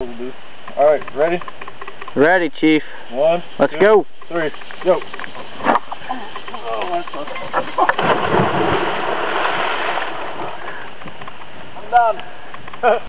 Alright, ready? Ready, Chief. One. Let's two, go. Three. Go. Oh, I'm done.